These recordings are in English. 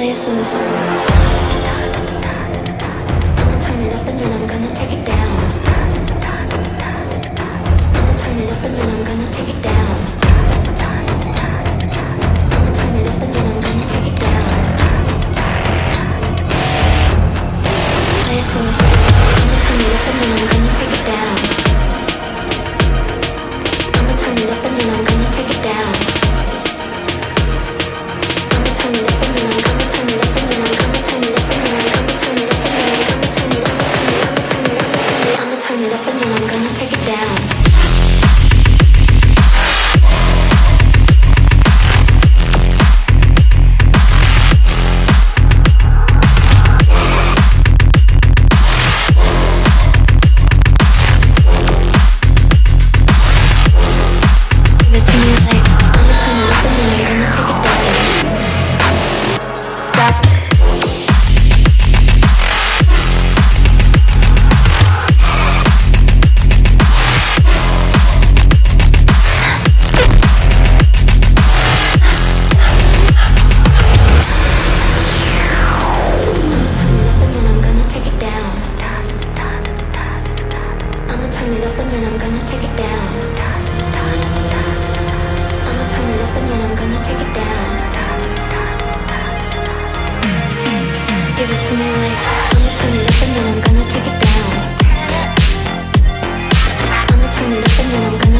I'm gonna turn it up and then I'm gonna take it down.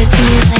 it to me